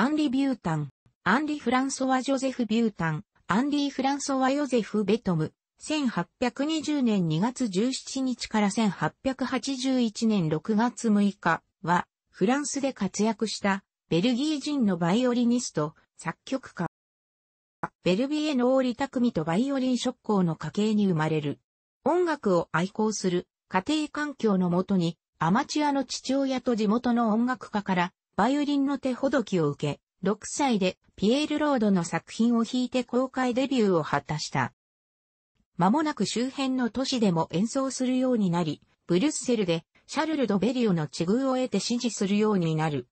アンリ・ビュータン、アンリ・フランソワ・ジョゼフ・ビュータン、アンリー・フランソワ・ヨゼフ・ベトム、1820年2月17日から1881年6月6日は、フランスで活躍したベルギー人のバイオリニスト、作曲家。ベルビエの王利匠とバイオリン職工の家系に生まれる。音楽を愛好する家庭環境のもとに、アマチュアの父親と地元の音楽家からバイオリンの手ほどきを受け、6歳でピエール・ロードの作品を弾いて公開デビューを果たした。間もなく周辺の都市でも演奏するようになり、ブリュッセルでシャルル・ド・ベリオの地遇を得て支持するようになる。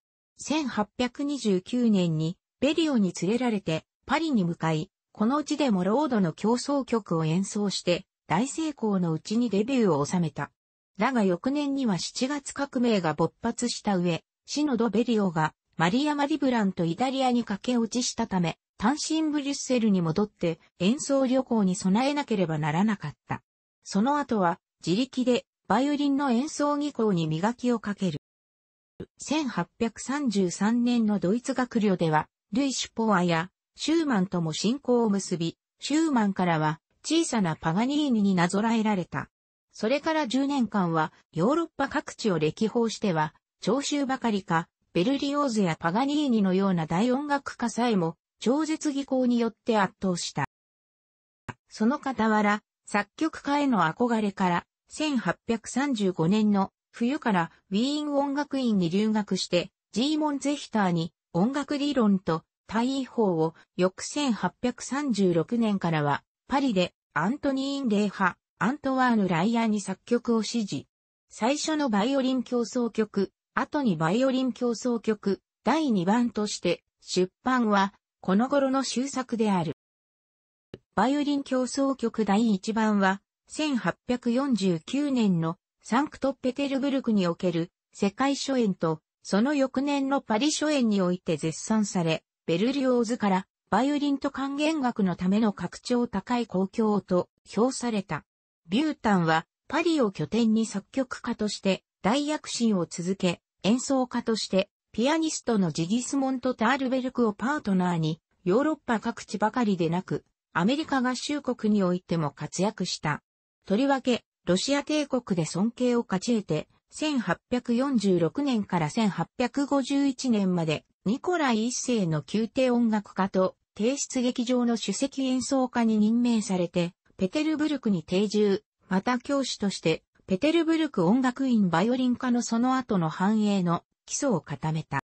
1829年にベリオに連れられてパリに向かい、この地でもロードの競争曲を演奏して大成功のうちにデビューを収めた。だが翌年には7月革命が勃発した上、シノド・ベリオがマリア・マリブランとイタリアに駆け落ちしたため、単身ブリュッセルに戻って演奏旅行に備えなければならなかった。その後は自力でバイオリンの演奏技巧に磨きをかける。1833年のドイツ学寮では、ルイ・シュポアやシューマンとも親交を結び、シューマンからは小さなパガニーニになぞらえられた。それから10年間はヨーロッパ各地を歴訪しては、聴衆ばかりかベルリオーズやパガニーニのような大音楽家さえも超絶技巧によって圧倒した。その傍ら、作曲家への憧れから、1835年の冬からウィーン音楽院に留学して、ジーモン・ゼヒターに音楽理論と対位法を翌1836年からはパリでアントニーン・レイハ、アントワーヌ・ライアーに作曲を指示。最初のバイオリン競争曲、後にバイオリン競争曲、第2番として出版はこの頃の終作である。バイオリン競争曲第1番は1849年のサンクトペテルブルクにおける世界初演とその翌年のパリ初演において絶賛され、ベルリオーズからバイオリンと管弦楽のための格調高い公共と評された。ビュータンはパリを拠点に作曲家として大躍進を続け、演奏家として、ピアニストのジギスモント・タールベルクをパートナーに、ヨーロッパ各地ばかりでなく、アメリカ合衆国においても活躍した。とりわけ、ロシア帝国で尊敬を勝ち得て、1846年から1851年まで、ニコライ一世の宮廷音楽家と、帝室劇場の首席演奏家に任命されて、ペテルブルクに定住、また教師としてペテルブルク音楽院バイオリン科のその後の繁栄の基礎を固めた。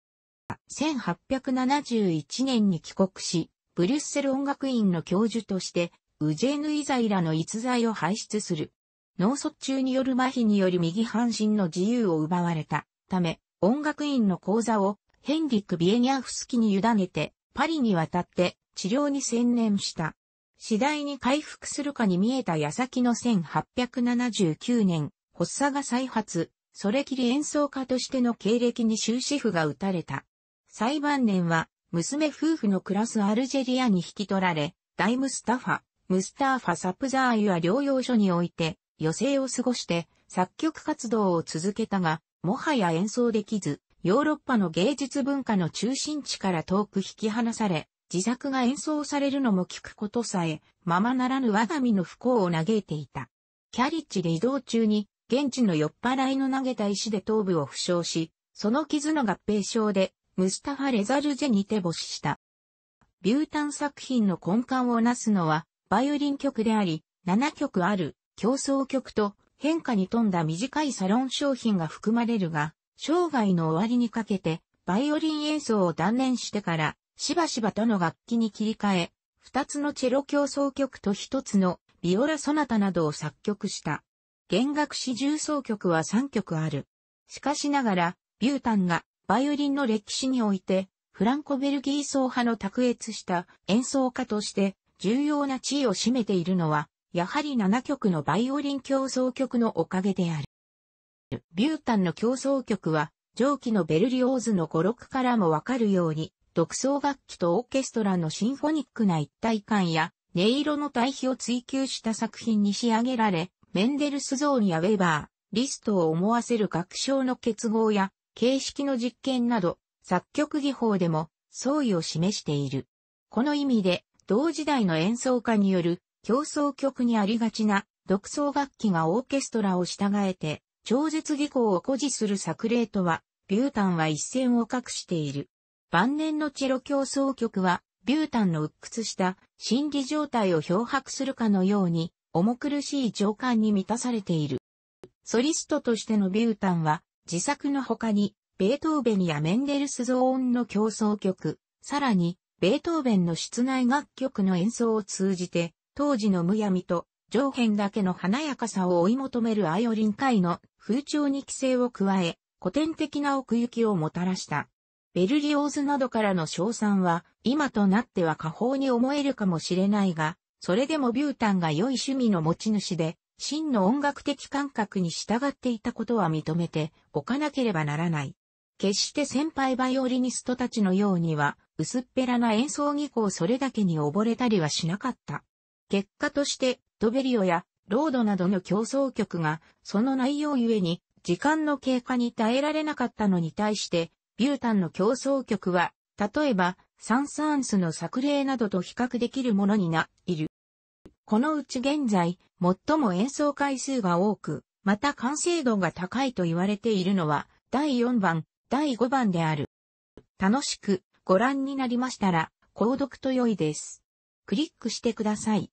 1871年に帰国し、ブリュッセル音楽院の教授として、ウジェーヌ・イザイラの逸材を輩出する。脳卒中による麻痺により右半身の自由を奪われたため、音楽院の講座をヘンリック・ビエニャフスキに委ねて、パリに渡って治療に専念した。次第に回復するかに見えた矢先の1879年、発作が再発、それきり演奏家としての経歴に終止符が打たれた。最晩年は、娘夫婦の暮らすアルジェリアに引き取られ、大ムスタファ、ムスターファ・サプザーユは療養所において、余生を過ごして作曲活動を続けたが、もはや演奏できず、ヨーロッパの芸術文化の中心地から遠く引き離され、自作が演奏されるのも聞くことさえ、ままならぬ我が身の不幸を嘆いていた。キャリッジで移動中に、現地の酔っ払いの投げた石で頭部を負傷し、その傷の合併症で、ムスタファ・レザルジェに手星した。ビュータン作品の根幹をなすのは、バイオリン曲であり、7曲ある競争曲と変化に富んだ短いサロン商品が含まれるが、生涯の終わりにかけて、バイオリン演奏を断念してから、しばしばとの楽器に切り替え、二つのチェロ競争曲と一つのビオラソナタなどを作曲した。弦楽四重奏曲は三曲ある。しかしながら、ビュータンがバイオリンの歴史において、フランコベルギー奏派の卓越した演奏家として重要な地位を占めているのは、やはり7曲のバイオリン競争曲のおかげである。ビュータンの競争曲は、上記のベルリオーズの語録からもわかるように、独奏楽器とオーケストラのシンフォニックな一体感や音色の対比を追求した作品に仕上げられ、メンデルスゾーンやウェバー、リストを思わせる楽章の結合や形式の実験など、作曲技法でも相違を示している。この意味で、同時代の演奏家による競争曲にありがちな独奏楽器がオーケストラを従えて超絶技巧を誇示する作例とは、ビュータンは一線を画している。晩年のチェロ競争曲は、ビュータンの鬱屈した心理状態を漂白するかのように、重苦しい情感に満たされている。ソリストとしてのビュータンは、自作の他に、ベートーベンやメンデルスゾーンの競争曲、さらに、ベートーベンの室内楽曲の演奏を通じて、当時のむやみと上辺だけの華やかさを追い求めるアイオリン界の風潮に規制を加え、古典的な奥行きをもたらした。ベルリオーズなどからの賞賛は、今となっては過方に思えるかもしれないが、それでもビュータンが良い趣味の持ち主で、真の音楽的感覚に従っていたことは認めておかなければならない。決して先輩バイオリニストたちのようには、薄っぺらな演奏技巧それだけに溺れたりはしなかった。結果として、ドベリオやロードなどの競争曲が、その内容ゆえに、時間の経過に耐えられなかったのに対して、ビュータンの競争曲は、例えば、サンサーンスの作例などと比較できるものにな、いる。このうち現在、最も演奏回数が多く、また完成度が高いと言われているのは、第4番、第5番である。楽しくご覧になりましたら、購読と良いです。クリックしてください。